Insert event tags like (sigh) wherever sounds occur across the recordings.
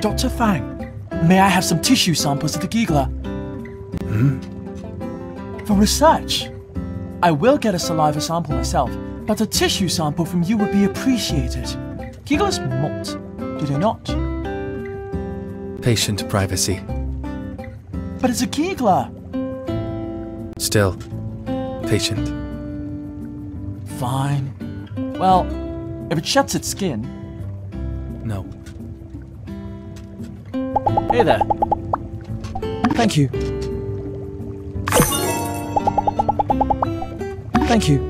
Dr. Fang, may I have some tissue samples of the giggler? Hmm? For research. I will get a saliva sample myself, but a tissue sample from you would be appreciated. Gigglers molt, do they not? Patient privacy. But it's a giggler. Still, patient. Fine. Well, if it sheds its skin. No. Hey there. Thank you. Thank you.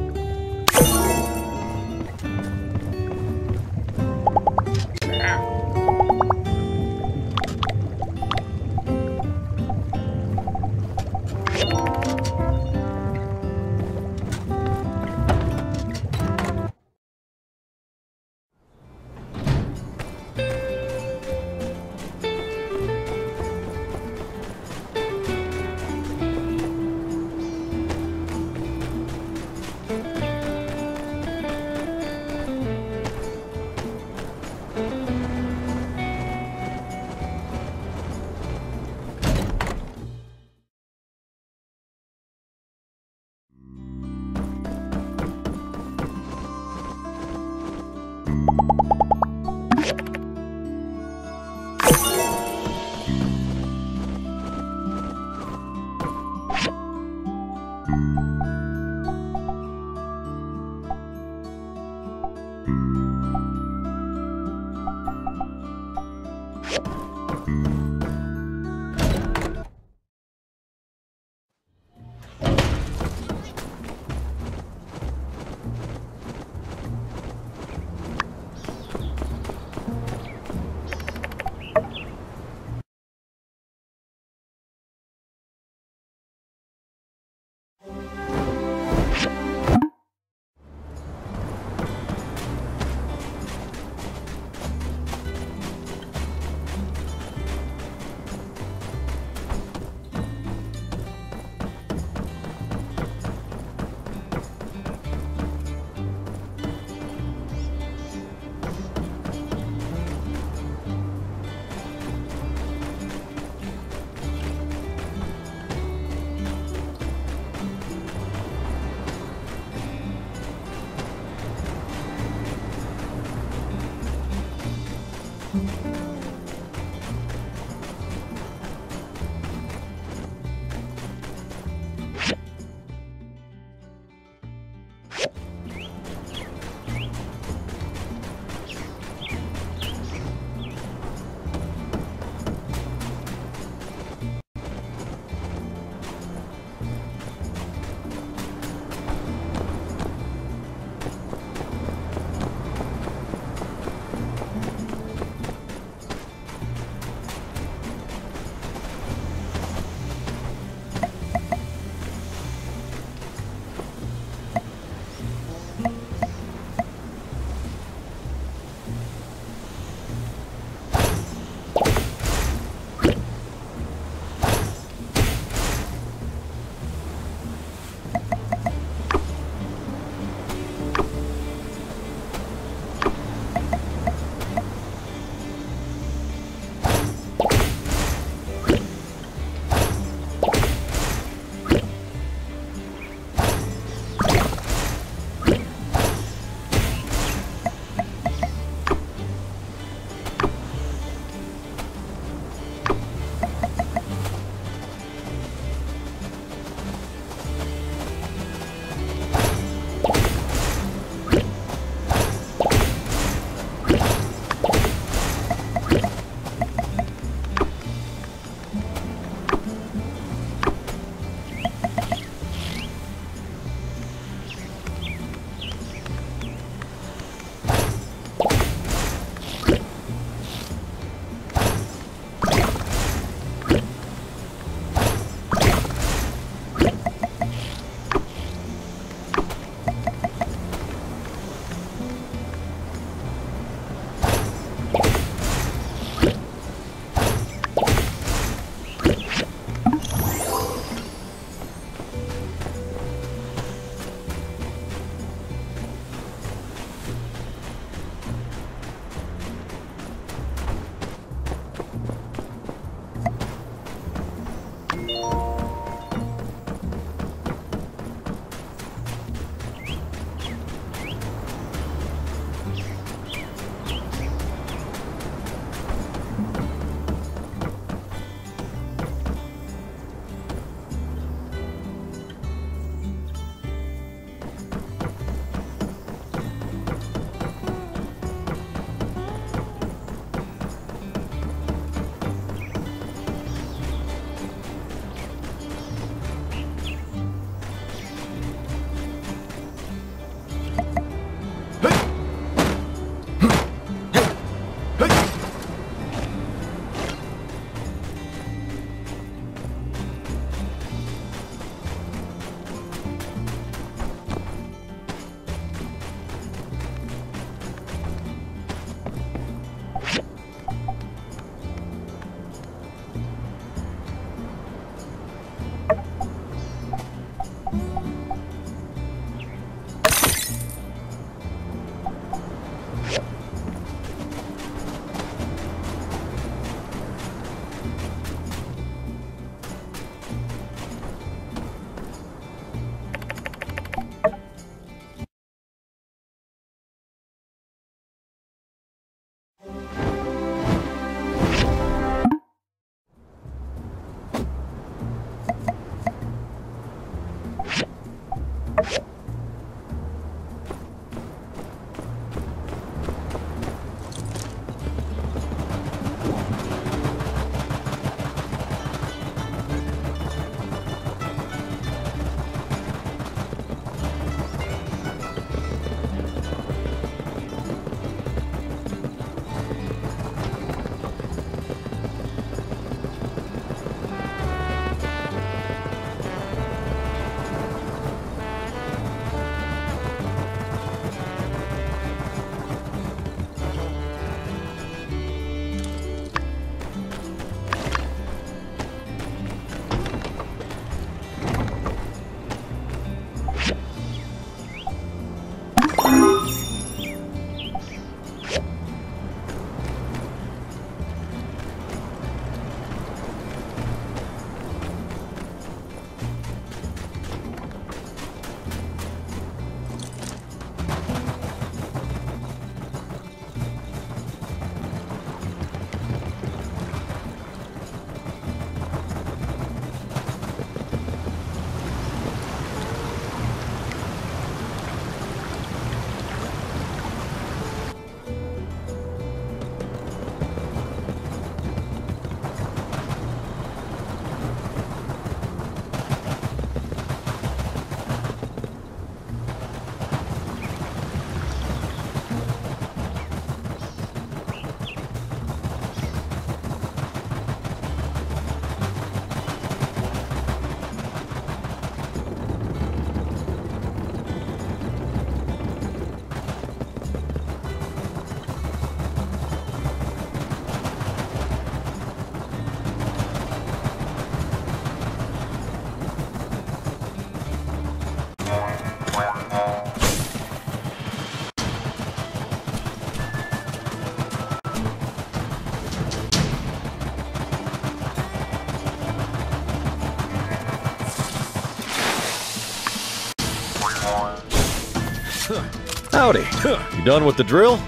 Howdy. You done with the drill?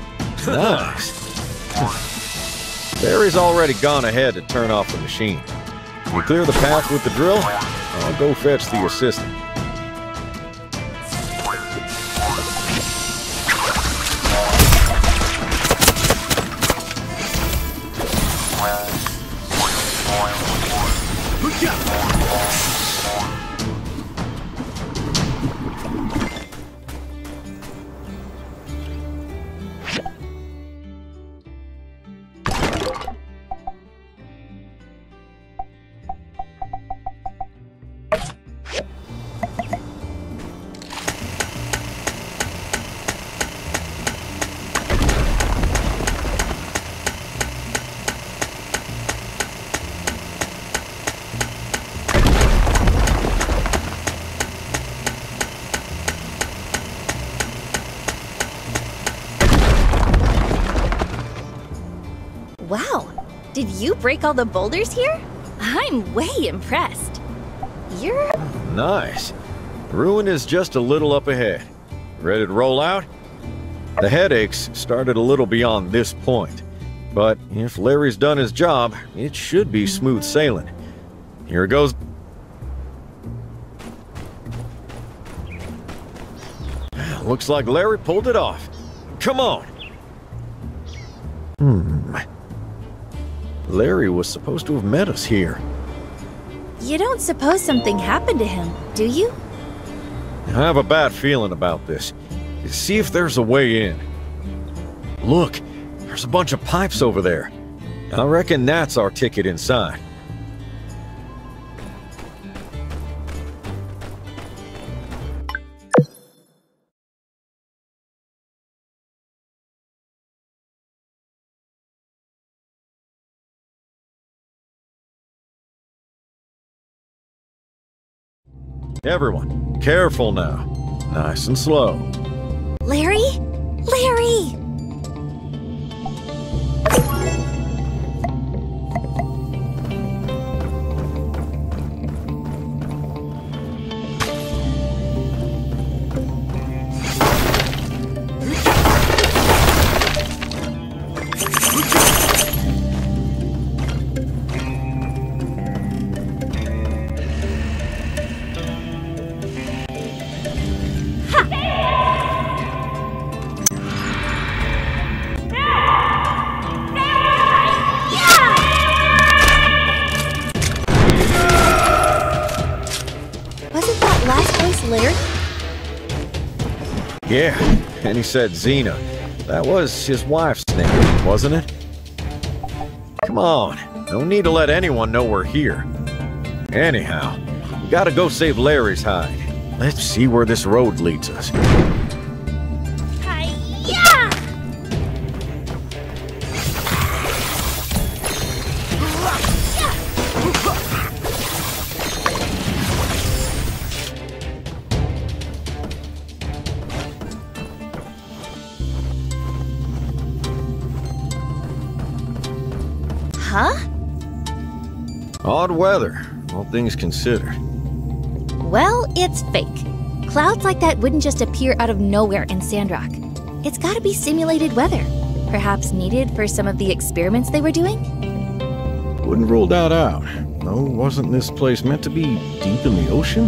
Nice. Barry's already gone ahead to turn off the machine. You clear the path with the drill? I'll go fetch the assistant. You break all the boulders here? I'm way impressed. You're. Nice. Ruin is just a little up ahead. Ready to roll out? The headaches started a little beyond this point, but if Larry's done his job, it should be smooth sailing. Here it goes. Looks like Larry pulled it off. Come on. Hmm. Larry was supposed to have met us here. You don't suppose something happened to him, do you? I have a bad feeling about this. See if there's a way in. Look, there's a bunch of pipes over there. I reckon that's our ticket inside. Everyone, careful now. Nice and slow. Larry? Larry! Yeah, and he said Xena. That was his wife's name, wasn't it? Come on, no need to let anyone know we're here. Anyhow, we gotta go save Larry's hide. Let's see where this road leads us. Things considered. Well, it's fake. Clouds like that wouldn't just appear out of nowhere in Sandrock. It's gotta be simulated weather. Perhaps needed for some of the experiments they were doing? Wouldn't rule that out. No, wasn't this place meant to be deep in the ocean?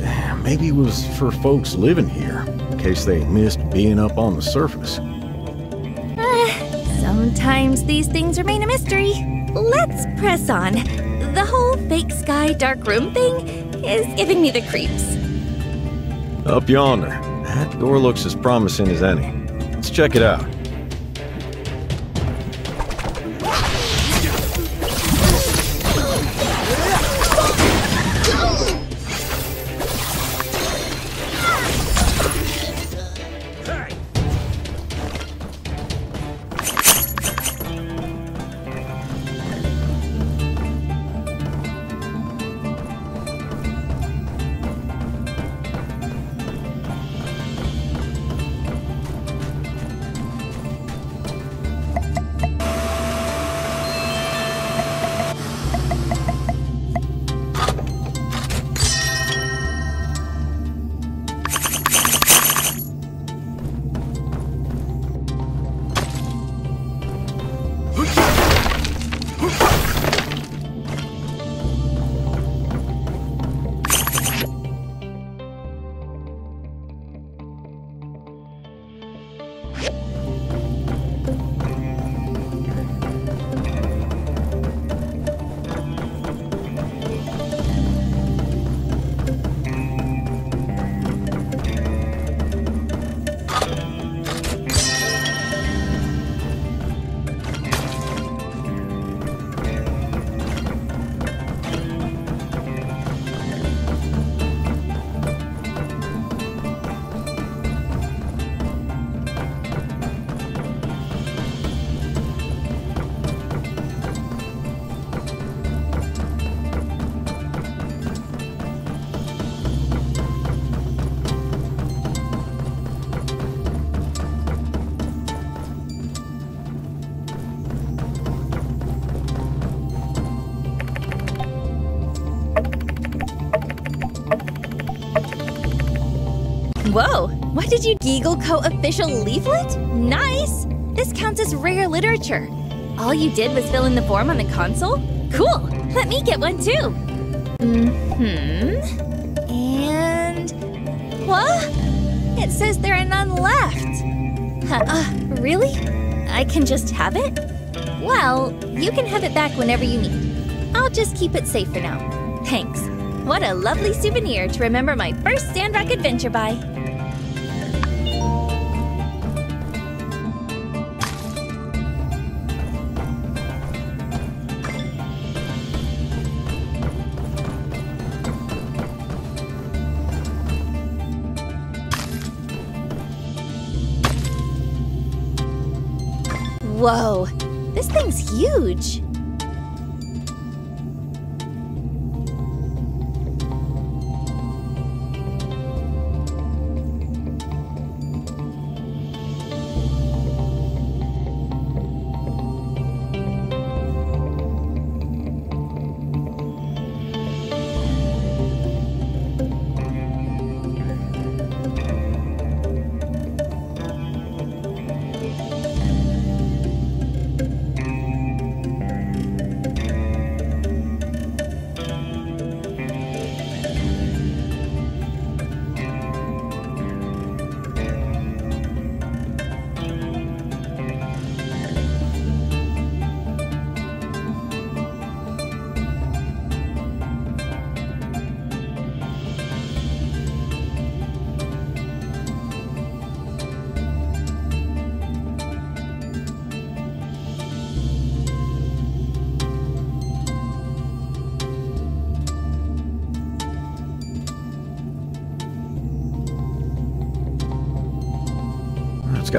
(sighs) Maybe it was for folks living here, in case they missed being up on the surface. (sighs) Sometimes these things remain a mystery. Let's press on. Fake sky dark room thing is giving me the creeps. Up yonder. That door looks as promising as any. Let's check it out. Did you Geagle Co. official leaflet? Nice! This counts as rare literature. All you did was fill in the form on the console? Cool, let me get one too. Mm-hmm. And... What? It says there are none left. Huh, uh, really? I can just have it? Well, you can have it back whenever you need. I'll just keep it safe for now. Thanks. What a lovely souvenir to remember my first Sandrock adventure by.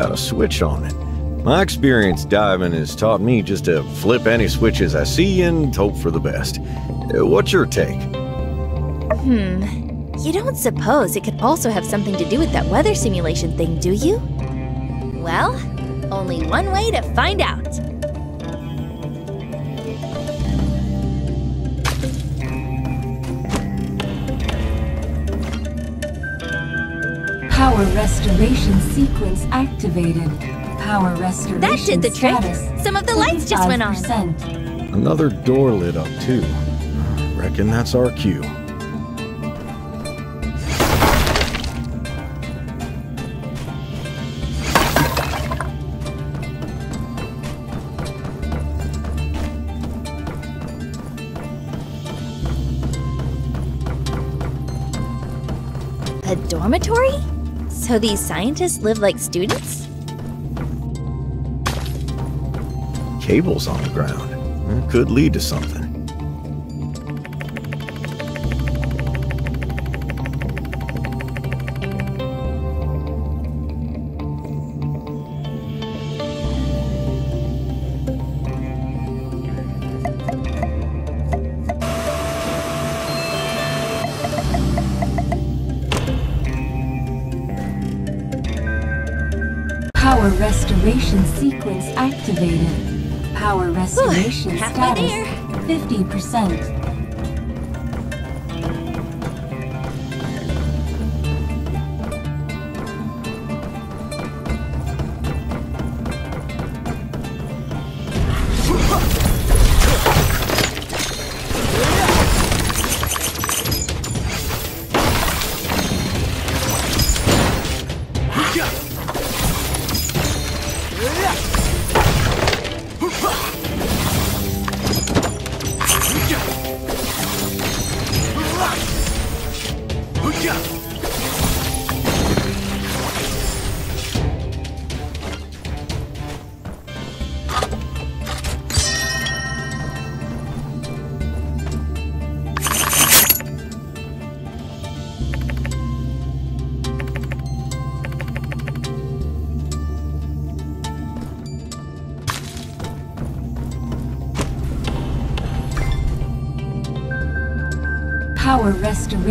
Got a switch on it. My experience diving has taught me just to flip any switches I see and hope for the best. Uh, What's your take? Hmm. You don't suppose it could also have something to do with that weather simulation thing, do you? Well, only one way to find out. Restoration sequence activated. Power restoration That did the trick. status, Some of the lights just went on. 55%. Another door lit up, too. Reckon that's our cue. A dormitory? So these scientists live like students? Cables on the ground. Hmm, could lead to something. Activated. Power restoration halfway status 50%.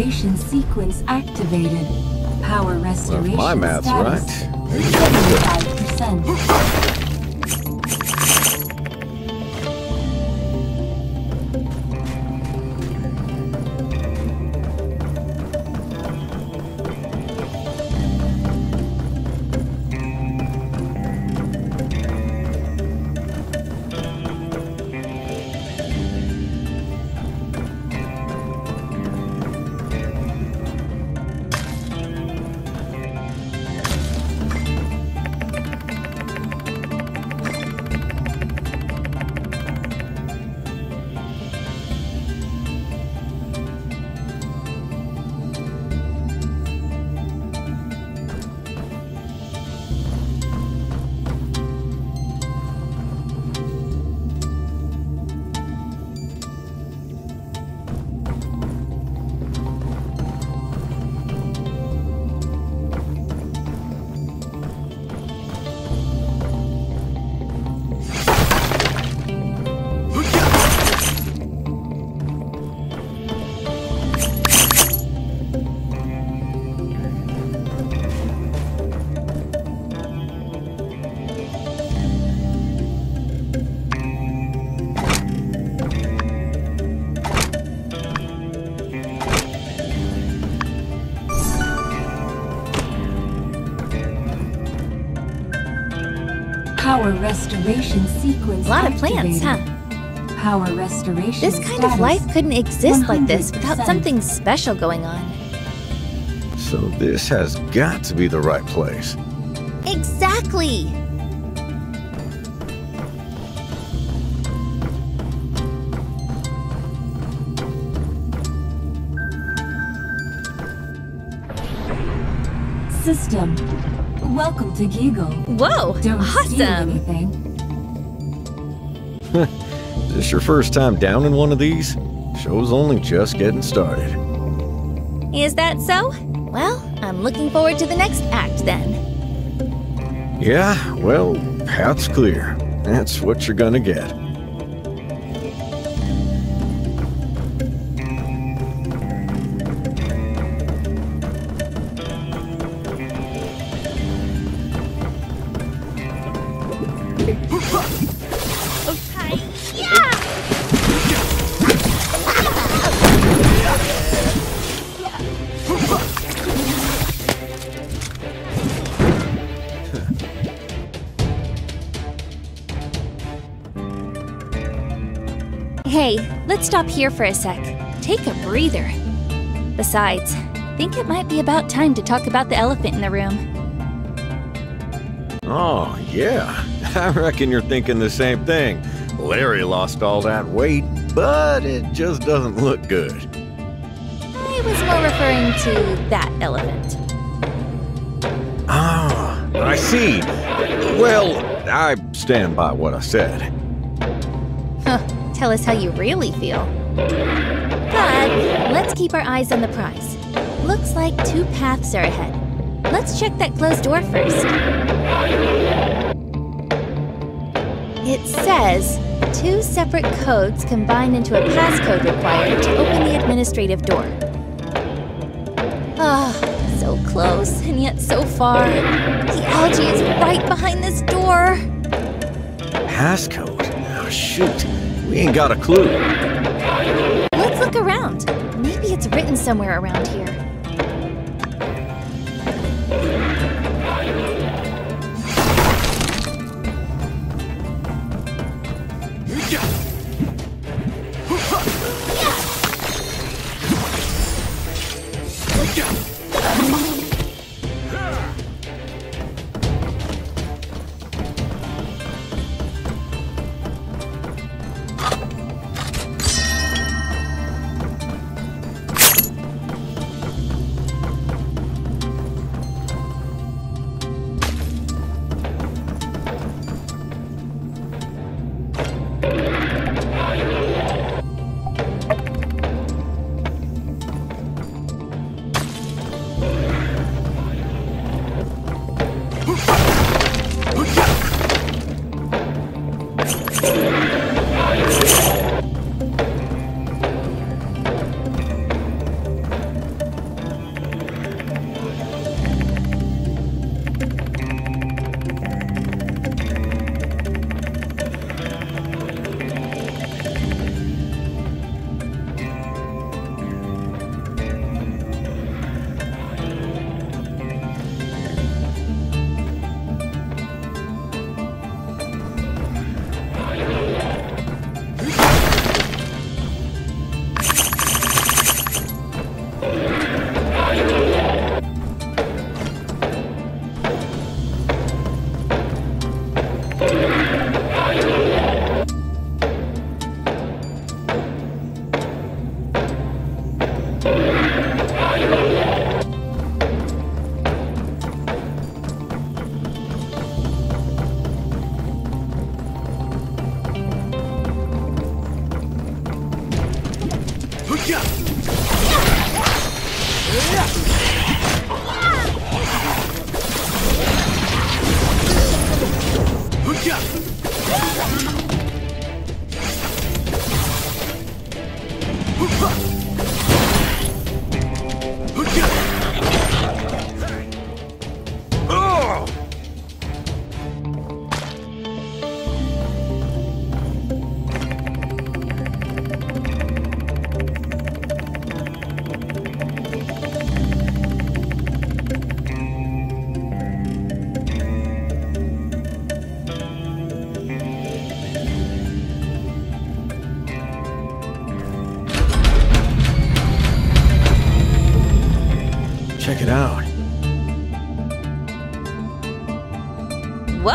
Restoration sequence activated. Power Well, restoration if my math's status right, Power restoration sequence. A lot of plants, huh? Power restoration. This kind of life couldn't exist like this without something special going on. So this has got to be the right place. Exactly! System. Welcome to Giggle. Whoa! Don't steal awesome! anything. (laughs) Is this your first time down in one of these? Show's only just getting started. Is that so? Well, I'm looking forward to the next act then. Yeah, well, path's clear. That's what you're gonna get. Stop here for a sec. Take a breather. Besides, think it might be about time to talk about the elephant in the room. Oh, yeah. (laughs) I reckon you're thinking the same thing. Larry lost all that weight, but it just doesn't look good. I was more referring to that elephant. Ah, I see. Well, I stand by what I said. Tell us how you really feel. But let's keep our eyes on the prize. Looks like two paths are ahead. Let's check that closed door first. It says two separate codes combined into a passcode required to open the administrative door. Ah, so close and yet so far. The algae is right behind this door. Passcode? Oh, shoot. We ain't got a clue. Let's look around. Maybe it's written somewhere around here.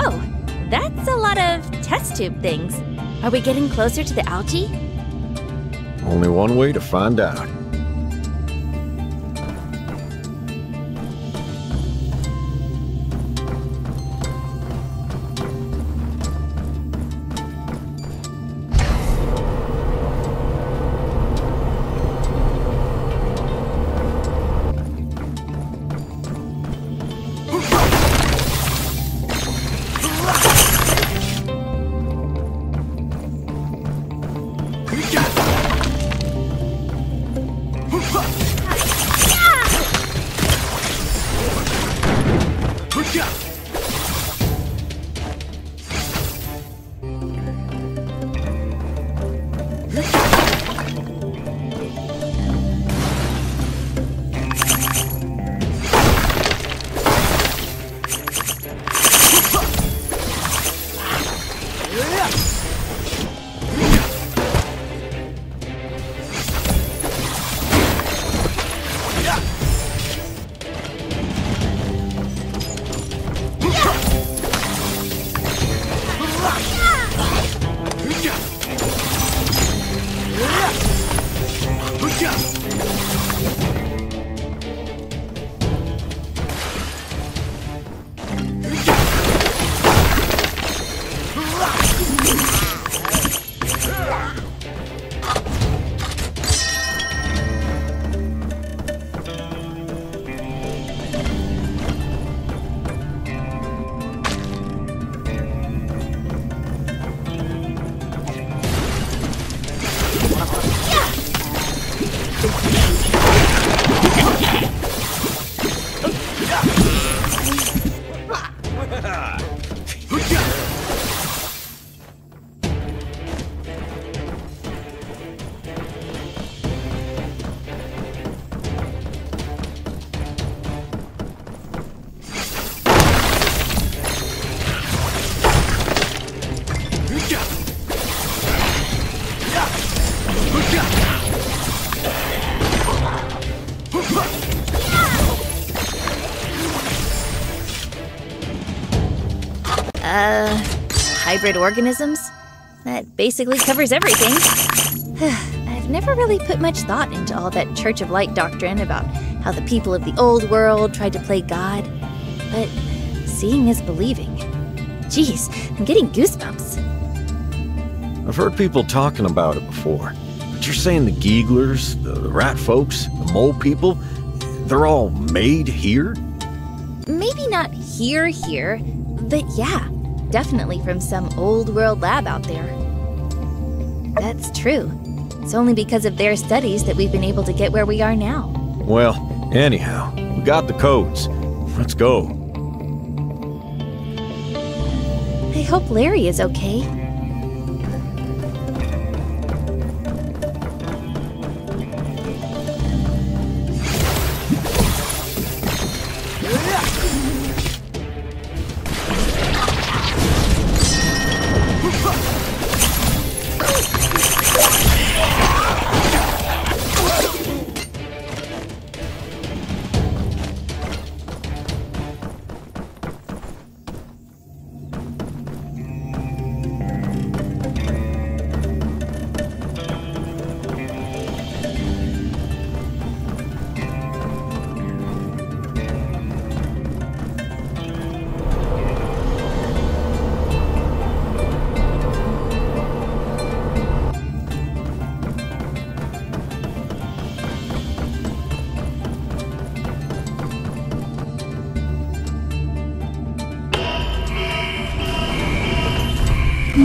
Whoa, that's a lot of test tube things. Are we getting closer to the algae? Only one way to find out. Organisms? That basically covers everything. (sighs) I've never really put much thought into all that Church of Light doctrine about how the people of the old world tried to play God. But seeing is believing. Jeez, I'm getting goosebumps. I've heard people talking about it before. But you're saying the Geeglers, the, the rat folks, the mole people, they're all made here? Maybe not here, here, but yeah, definitely from some old world lab out there. That's true. It's only because of their studies that we've been able to get where we are now. Well, anyhow, we got the codes. Let's go. I hope Larry is okay.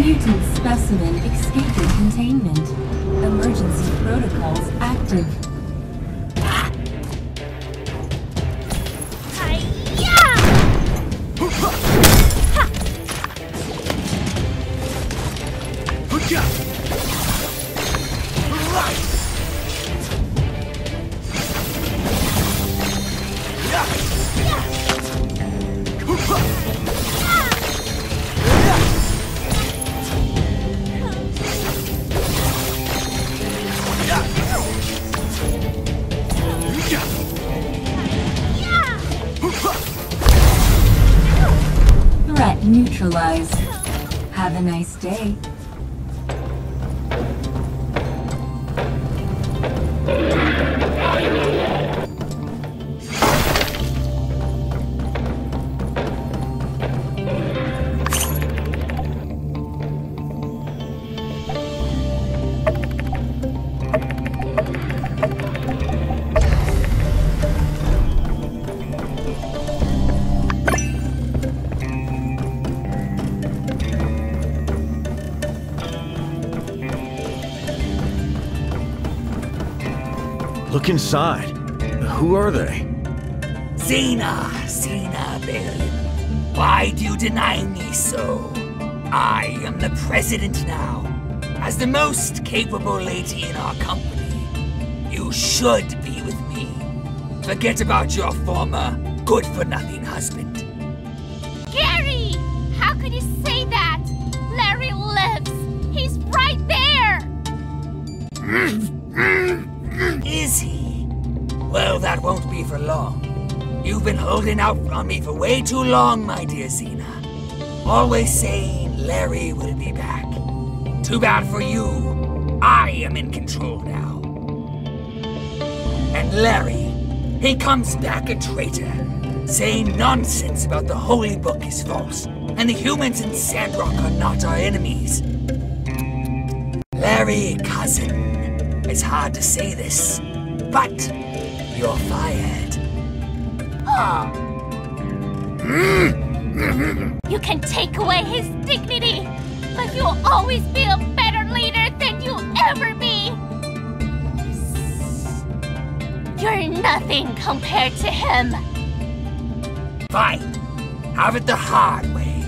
Mutant specimen escaping containment. Emergency protocols active. Inside. Who are they? Xena, Xena, Bill. Why do you deny me so? I am the president now. As the most capable lady in our company, you should be with me. Forget about your former good-for-nothing out on me for way too long, my dear Xena. Always saying Larry will be back. Too bad for you. I am in control now. And Larry, he comes back a traitor, saying nonsense about the Holy Book is false, and the humans in Sandrock are not our enemies. Larry, cousin, it's hard to say this, but you're fired. You can take away his dignity, but you'll always be a better leader than you'll ever be! You're nothing compared to him! Fine. Have it the hard way.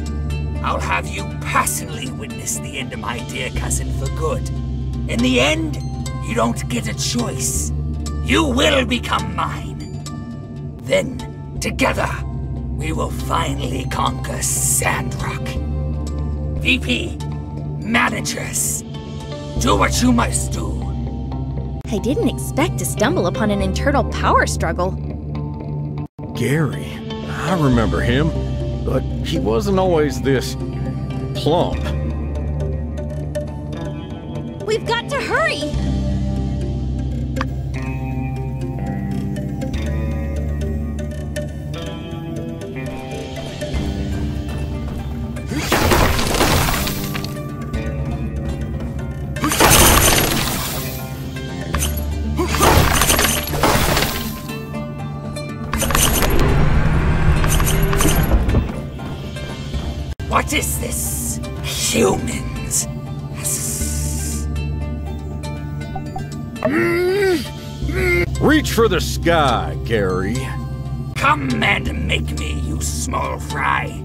I'll have you personally witness the end of my dear cousin for good. In the end, you don't get a choice. You will become mine. Then, together, we will finally conquer Sandrock. VP, managers, do what you must do. I didn't expect to stumble upon an internal power struggle. Gary. I remember him, but he wasn't always this plump. For the sky, Gary. Come and make me, you small fry.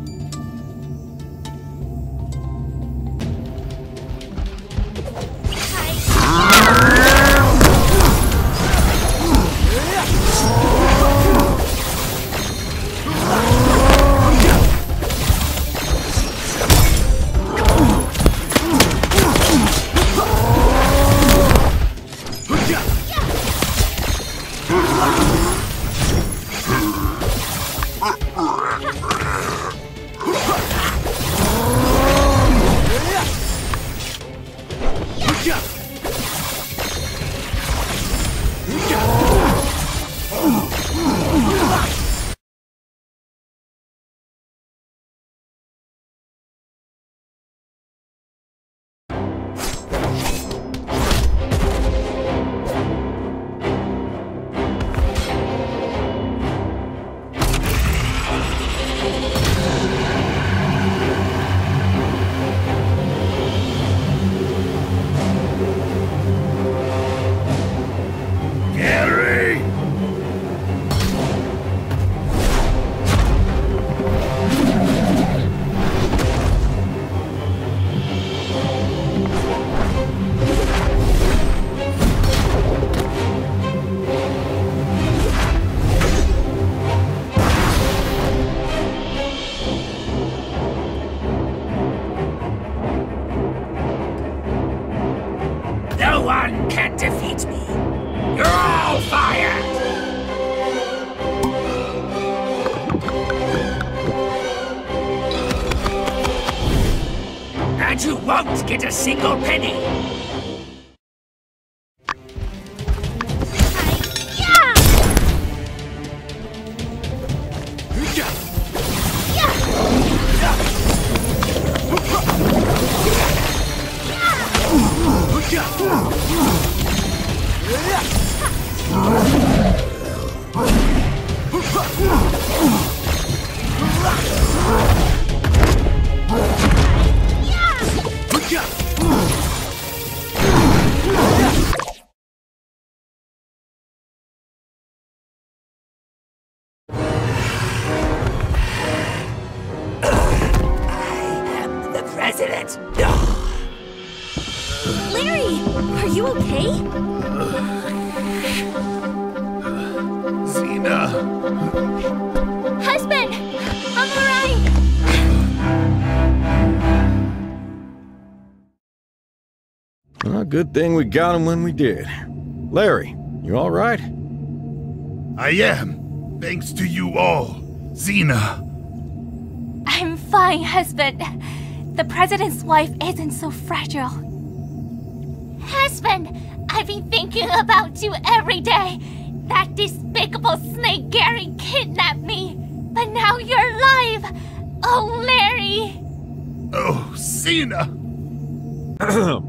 A single penny! Good thing we got him when we did. Larry, you all right? I am, thanks to you all. Xena! I'm fine, husband. The president's wife isn't so fragile. Husband, I've been thinking about you every day. That despicable snake Gary kidnapped me. But now you're alive. Oh, Larry. Oh, Xena!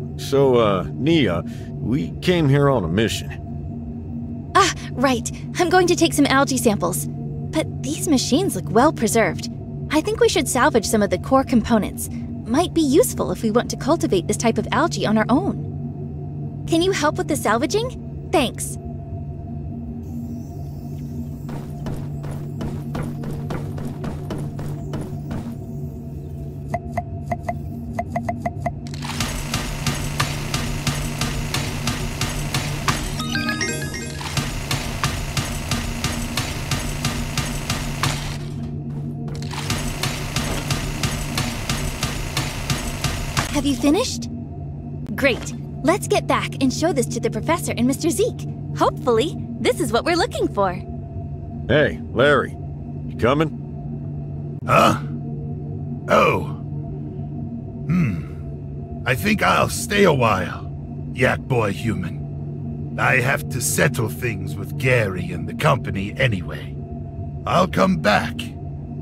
(clears throat) So, uh, Nia, we came here on a mission. Ah, right. I'm going to take some algae samples. But these machines look well preserved. I think we should salvage some of the core components. Might be useful if we want to cultivate this type of algae on our own. Can you help with the salvaging? Thanks. Finished? Great. Let's get back and show this to the professor and Mr. Zeke. Hopefully, this is what we're looking for. Hey, Larry, you coming? Huh? Oh. Hmm. I think I'll stay a while, Yak Boy Human. I have to settle things with Gary and the company anyway. I'll come back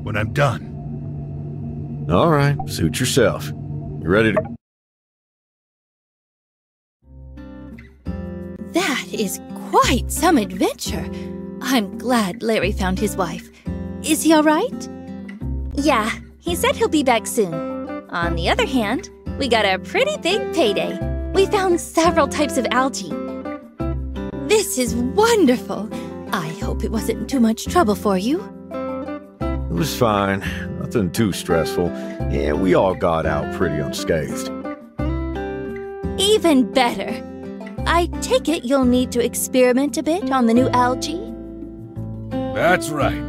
when I'm done. All right, suit yourself. You ready to. That is quite some adventure. I'm glad Larry found his wife. Is he all right? Yeah, he said he'll be back soon. On the other hand, we got a pretty big payday. We found several types of algae. This is wonderful. I hope it wasn't too much trouble for you. It was fine. Nothing too stressful. Yeah, we all got out pretty unscathed. Even better. I take it you'll need to experiment a bit on the new algae? That's right.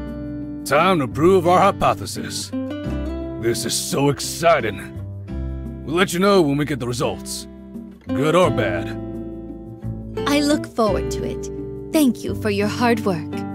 Time to prove our hypothesis. This is so exciting. We'll let you know when we get the results. Good or bad. I look forward to it. Thank you for your hard work.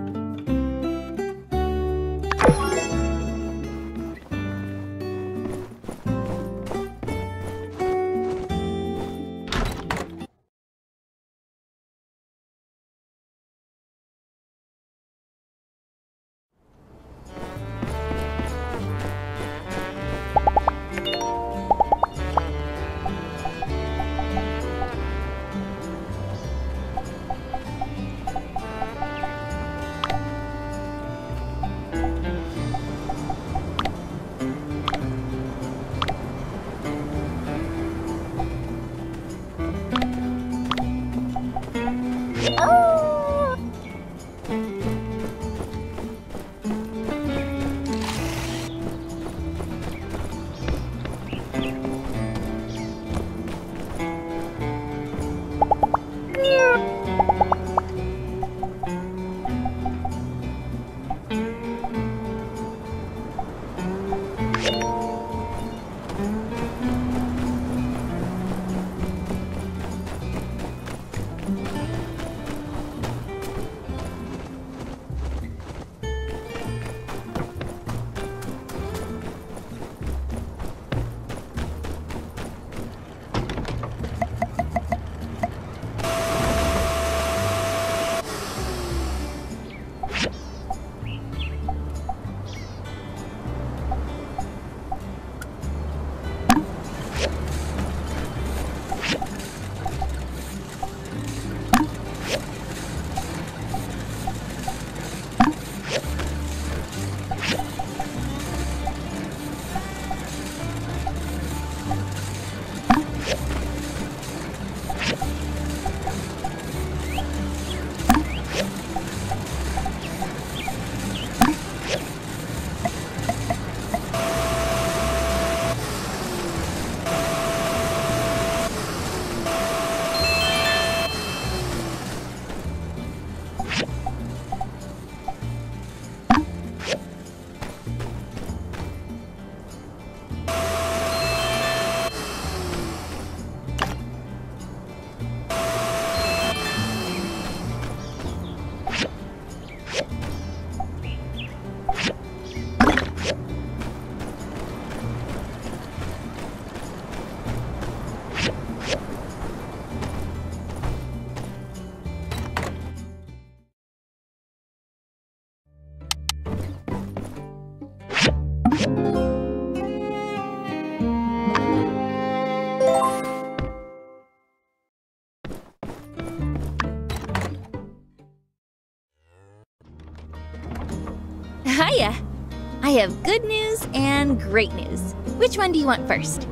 Have good news and great news. Which one do you want first?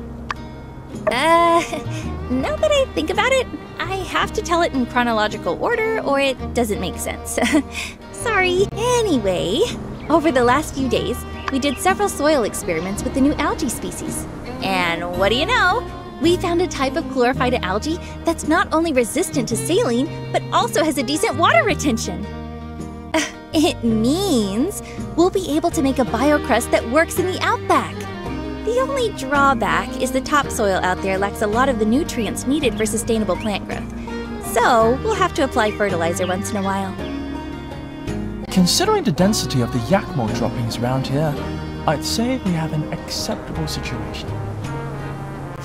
Uh, (laughs) now that I think about it, I have to tell it in chronological order or it doesn't make sense. (laughs) Sorry. Anyway, over the last few days, we did several soil experiments with the new algae species. And what do you know? We found a type of chlorophyte algae that's not only resistant to saline, but also has a decent water retention. It means we'll be able to make a biocrust that works in the outback. The only drawback is the topsoil out there lacks a lot of the nutrients needed for sustainable plant growth. So, we'll have to apply fertilizer once in a while. Considering the density of the Yakmel droppings around here, I'd say we have an acceptable situation.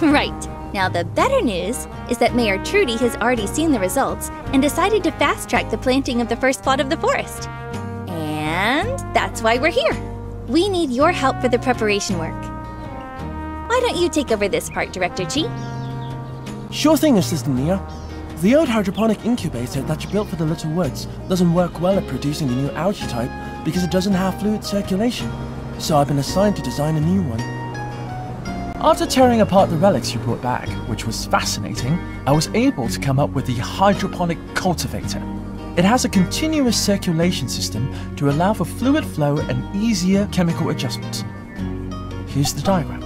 Right. Now, the better news is that Mayor Trudy has already seen the results and decided to fast track the planting of the first plot of the forest. And that's why we're here. We need your help for the preparation work. Why don't you take over this part, Director Qi? Sure thing, Assistant Nia. The old hydroponic incubator that you built for the Little Woods doesn't work well at producing the new algae type because it doesn't have fluid circulation. So I've been assigned to design a new one. After tearing apart the relics you brought back, which was fascinating, I was able to come up with the hydroponic cultivator. It has a continuous circulation system to allow for fluid flow and easier chemical adjustments. Here's the diagram.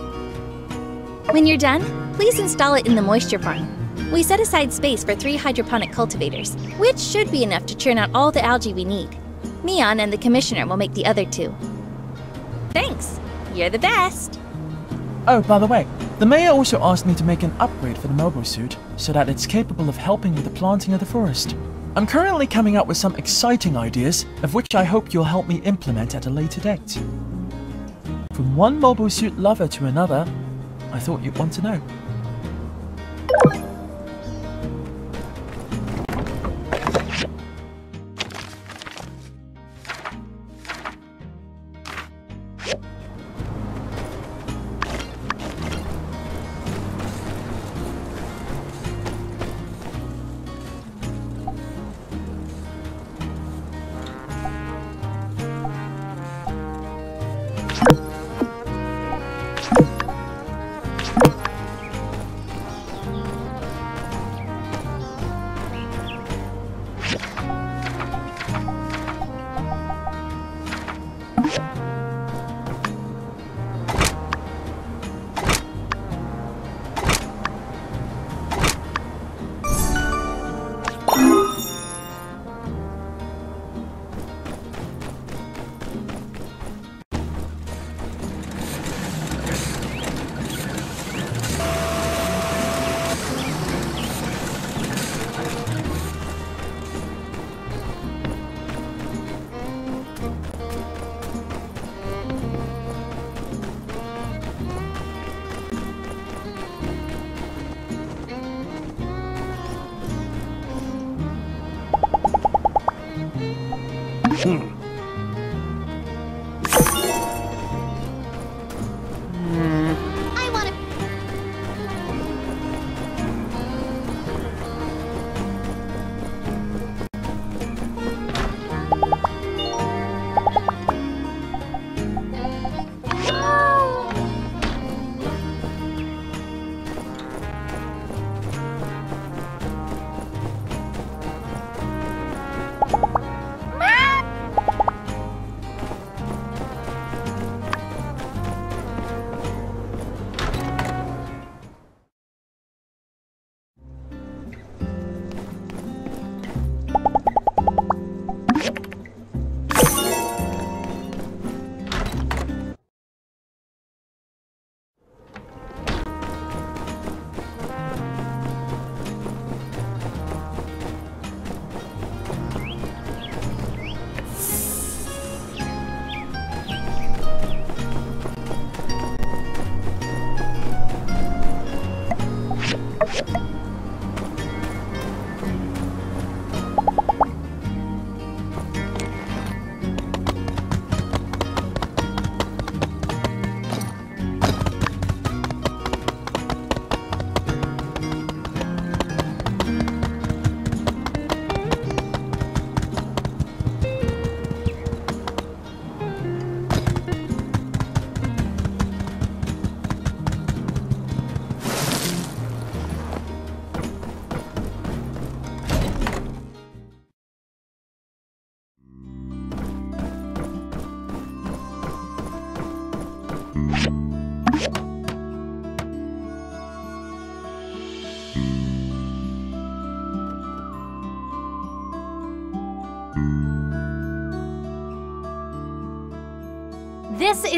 When you're done, please install it in the moisture farm. We set aside space for three hydroponic cultivators, which should be enough to churn out all the algae we need. Mi-an and the Commissioner will make the other two. Thanks! You're the best! Oh, by the way, the mayor also asked me to make an upgrade for the mobile suit so that it's capable of helping with the planting of the forest. I'm currently coming up with some exciting ideas, of which I hope you'll help me implement at a later date. From one mobile suit lover to another, I thought you'd want to know.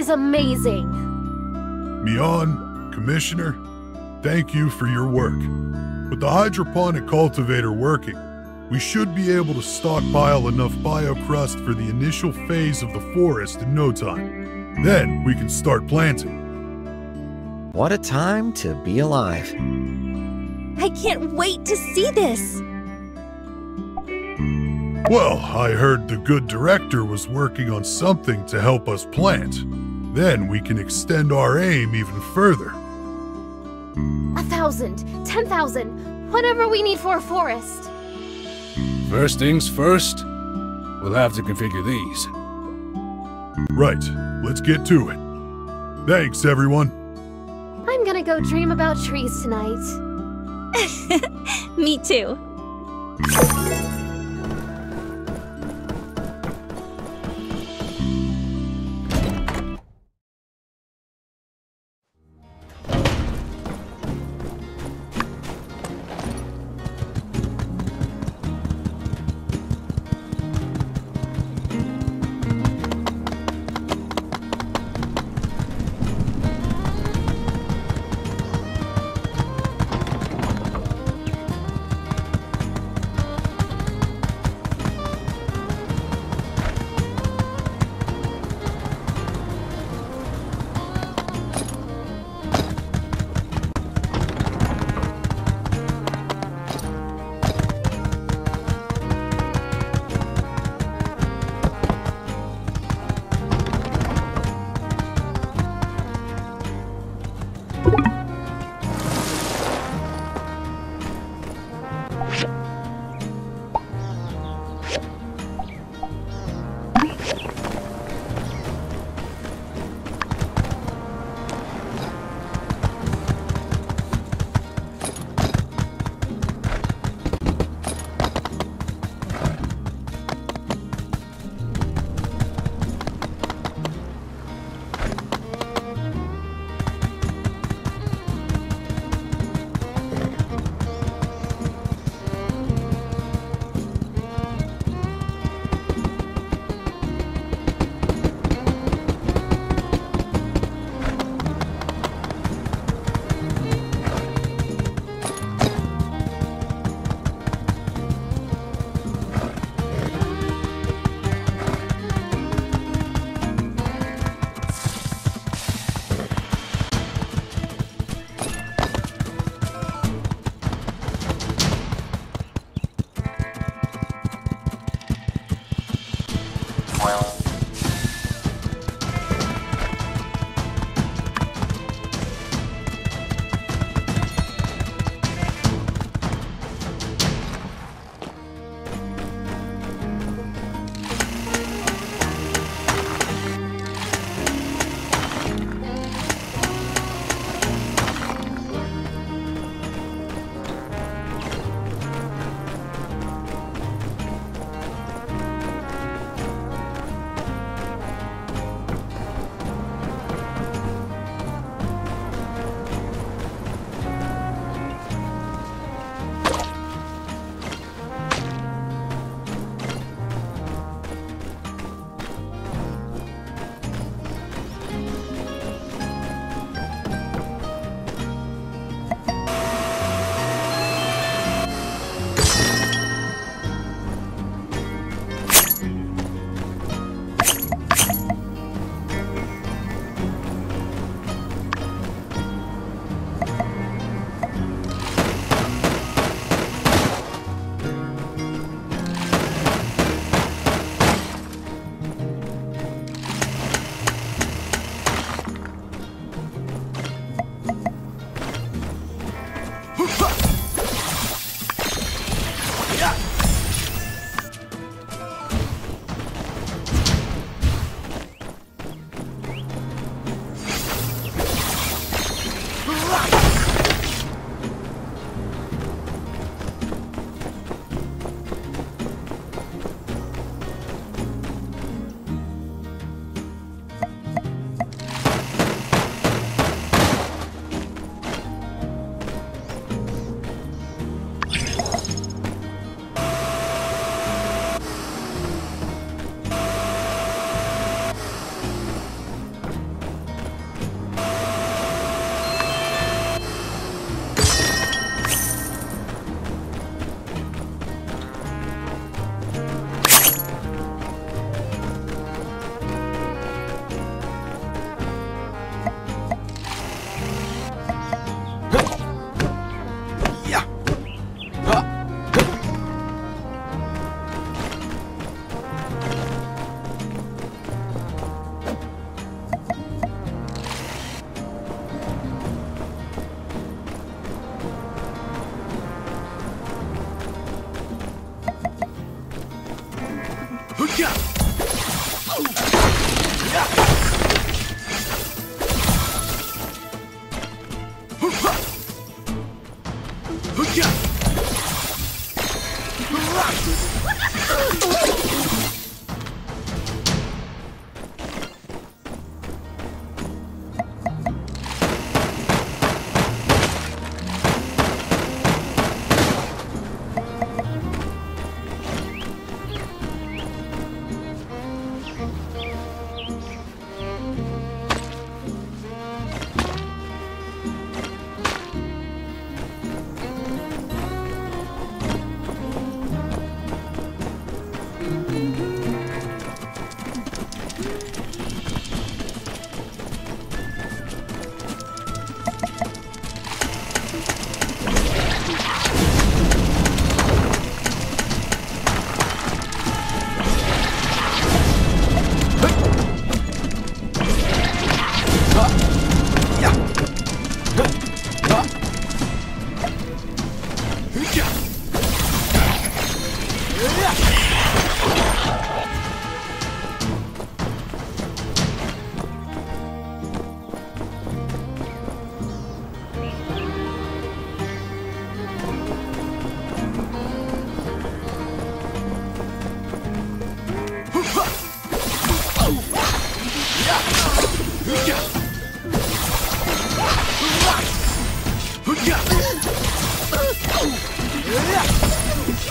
Is amazing. Mi-an, Commissioner, thank you for your work. With the hydroponic cultivator working, we should be able to stockpile enough biocrust for the initial phase of the forest in no time. Then we can start planting. What a time to be alive. I can't wait to see this. Well, I heard the good director was working on something to help us plant. Then we can extend our aim even further. A thousand, ten thousand, whatever we need for a forest. First things first, we'll have to configure these. Right, let's get to it. Thanks, everyone. I'm gonna go dream about trees tonight. (laughs) Me too.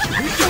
Yeah. (laughs)